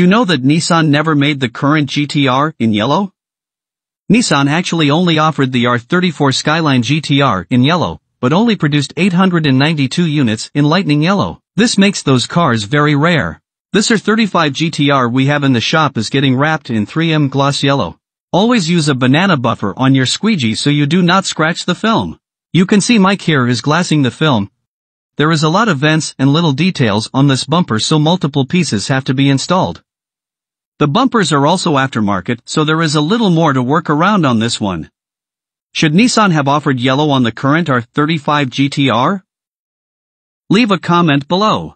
Do you know that Nissan never made the current GTR in yellow? Nissan actually only offered the R34 Skyline GTR in yellow, but only produced 892 units in lightning yellow. This makes those cars very rare. This R35 GTR we have in the shop is getting wrapped in 3M gloss yellow. Always use a banana buffer on your squeegee so you do not scratch the film. You can see Mike here is glassing the film. There is a lot of vents and little details on this bumper so multiple pieces have to be installed. The bumpers are also aftermarket so there is a little more to work around on this one. Should Nissan have offered yellow on the current R35 GTR? Leave a comment below.